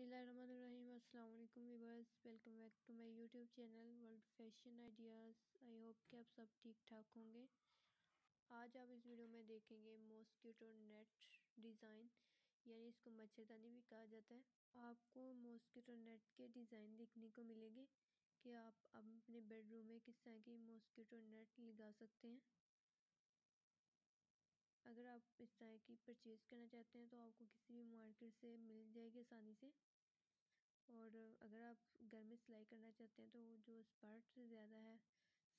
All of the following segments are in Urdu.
بسم اللہ الرحمن الرحیم، السلام علیکم viewers, welcome back to my YouTube channel world fashion ideas. I hope کہ آپ سب ٹھیک ٹھاک ہوں گے۔ آج آپ اس ویڈیو میں دیکھیں گے موسکیٹو نیٹ ڈیزائن یعنی اس کو مچھردانی بھی کہا جاتا ہے۔ آپ کو موسکیٹو نیٹ کے ڈیزائن دیکھنے کو ملیں گے کہ آپ اپنے بیڈ روم میں کس طرح کی موسکیٹو نیٹ لگا سکتے ہیں۔ آپ اس طرح کی پرچیز کرنا چاہتے ہیں تو آپ کو کسی بھی مارکیٹ سے مل جائے گی آسانی سے۔ اور اگر آپ گھر میں سلائی کرنا چاہتے ہیں تو جو اسپارٹ زیادہ ہے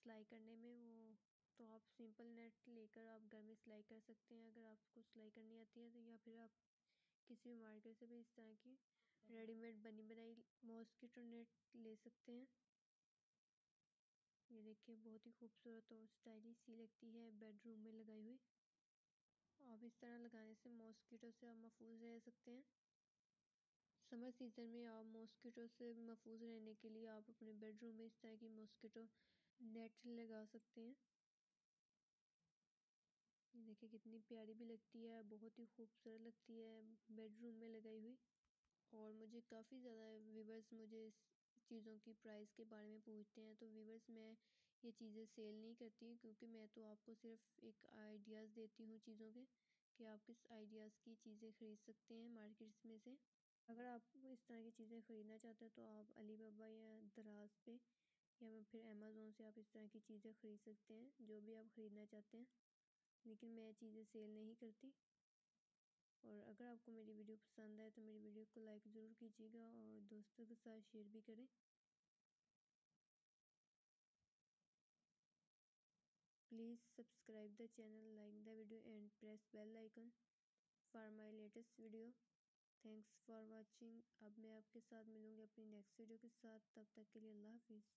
سلائی کرنے میں وہ تو آپ سمپل نیٹ لے کر آپ گھر میں سلائی کر سکتے ہیں۔ اگر آپ کو سلائی کرنی آتی ہے تو یا پھر آپ کسی بھی مارکیٹ سے بھی اس طرح کی ریڈی میڈ بنی بنائی ماسکیٹو نیٹ لے سکتے ہیں۔ یہ دیکھیں بہت ہی خوبصورت اور سٹائلی سی لگتی ہے بیڈ روم میں لگائی ہوئی۔ آپ اس طرح لگانے سے ماسکیٹو سے آپ محفوظ رہ سکتے ہیں۔ سمر سیزن میں آپ ماسکیٹو سے محفوظ رہنے کے لیے آپ اپنے بیڈ روم میں اس طرح کی ماسکیٹو نیٹ لگا سکتے ہیں۔ یہ دیکھیں کتنی پیاری بھی لگتی ہے، بہت ہی خوبصورت لگتی ہے بیڈ روم میں لگائی ہوئی۔ اور مجھے کافی زیادہ ویورز مجھے اس چیزوں کی پرائز کے بارے میں پوچھتے ہیں، تو ویورز میں یہ چیزیں سیل نہیں کرتی کیونکہ میں تو آپ کو صرف ایک آئیڈیاز دیتی ہوں چیزوں کے کہ آپ کس آئیڈیاز کی چیزیں خرید سکتے ہیں مارکیٹس میں سے۔ اگر آپ اس طرح کی چیزیں خریدنا چاہتے ہیں تو آپ علی بابا یا دراز پہ یا پھر امیزون سے آپ اس طرح کی چیزیں خرید سکتے ہیں، جو بھی آپ خریدنا چاہتے ہیں۔ لیکن میں چیزیں سیل نہیں کرتی۔ اور اگر آپ کو میری ویڈیو پسند آئے تو میری ویڈیو کو لائک ضرور کیجیے گا اور دوستوں کے ساتھ شیئر بھی کریں۔ Please subscribe the channel like the video and press bell icon for my latest video thanks for watching اب میں آپ کے ساتھ ملوں گی اپنی نیکسٹ ویڈیو کے ساتھ تب تک کے لیے اللہ حافظ